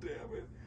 Damn it.